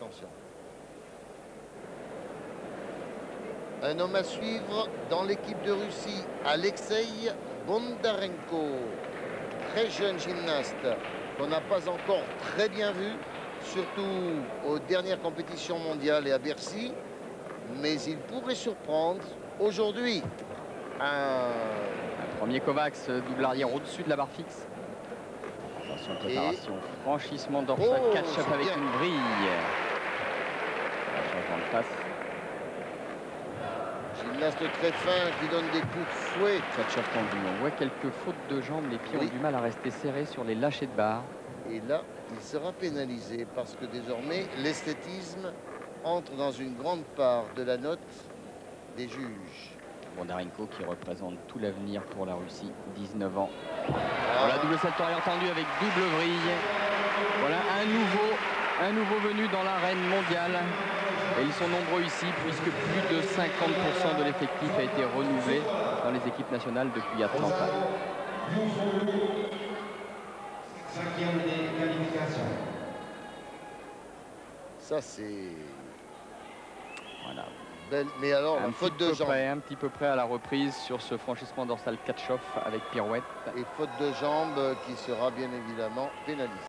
Attention. Un homme à suivre dans l'équipe de Russie, Alexei Bondarenko. Très jeune gymnaste qu'on n'a pas encore très bien vu, surtout aux dernières compétitions mondiales et à Bercy. Mais il pourrait surprendre aujourd'hui. Un... premier Kovacs, double arrière au-dessus de la barre fixe. Attention, préparation, franchissement dorsal, oh, catch-up avec une brille. Changement de face. Gymnaste très fin qui donne des coups de fouet. Tendu. On voit quelques fautes de jambes. Les pieds ont du mal à rester serrés sur les lâchers de barre. Et là, il sera pénalisé parce que désormais, l'esthétisme entre dans une grande part de la note des juges. Bondarenko qui représente tout l'avenir pour la Russie, 19 ans. Voilà, double arrière tendu avec double vrille. Voilà un nouveau, un nouveau venu dans l'arène mondiale. Et ils sont nombreux ici puisque plus de 50% de l'effectif a été renouvelé dans les équipes nationales depuis Atlanta. Ça c'est... Voilà. Belle... Mais alors, un faute de jambes. un petit peu près à la reprise sur ce franchissement dorsal catch-off avec pirouette. Et faute de jambes qui sera bien évidemment pénalisée.